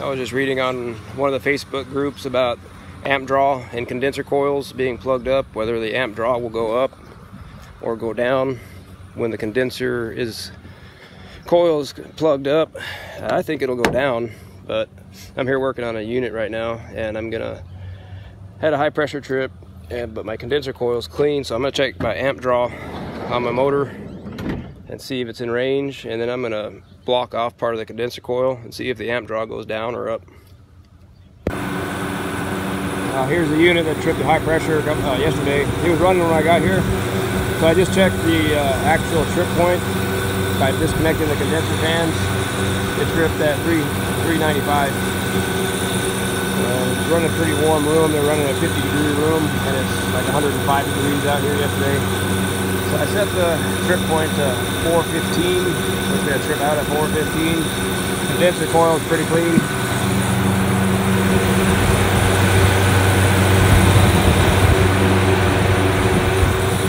I was just reading on one of the Facebook groups about amp draw and condenser coils being plugged up, whether the amp draw will go up or go down when the condenser is coils plugged up. I think it'll go down, but I'm here working on a unit right now and I'm gonna had a high pressure trip and but my condenser coil is clean so I'm gonna check my amp draw on my motor and see if it's in range and then I'm gonna block off part of the condenser coil and see if the amp draw goes down or up. Now here's the unit that tripped the high pressure uh, yesterday. He was running when I got here. So I just checked the uh, actual trip point by disconnecting the condenser fans. It tripped at 3, 395. Uh, it's running a pretty warm room. They're running a 50 degree room and it's like 105 degrees out here yesterday. I set the trip point to 415. We're going to trip out at 415. Condenser coil is pretty clean.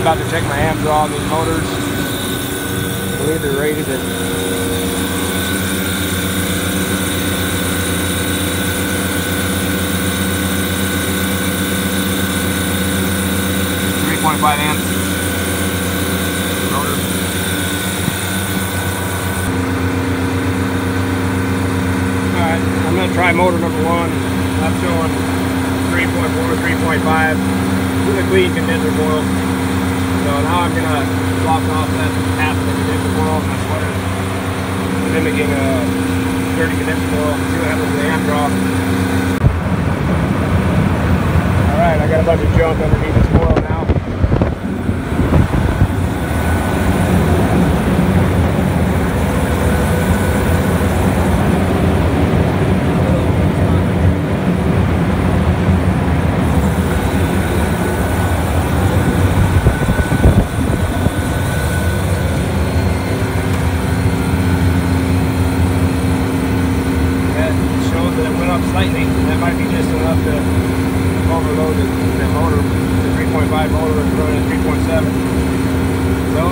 About to check my amp draw on these motors. I believe they're rated at point five amps. I'm going to try motor number one. I'm showing 3.4, 3.5 with a clean condenser coil. So now I'm going to block off that half of the condenser coil. What is mimicking a dirty condenser coil. See what happens with the amp draw. Alright, I got a bunch of junk underneath this coil now. Slightly. That might be just enough to overload the, motor. The 3.5 motor is running at 3.7. So,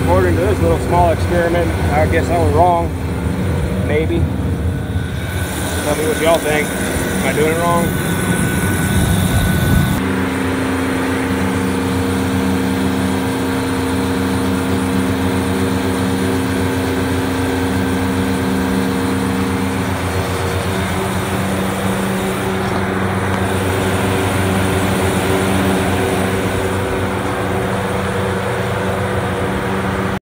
according to this little small experiment, I guess I was wrong. Maybe. Tell me what y'all think. Am I doing it wrong?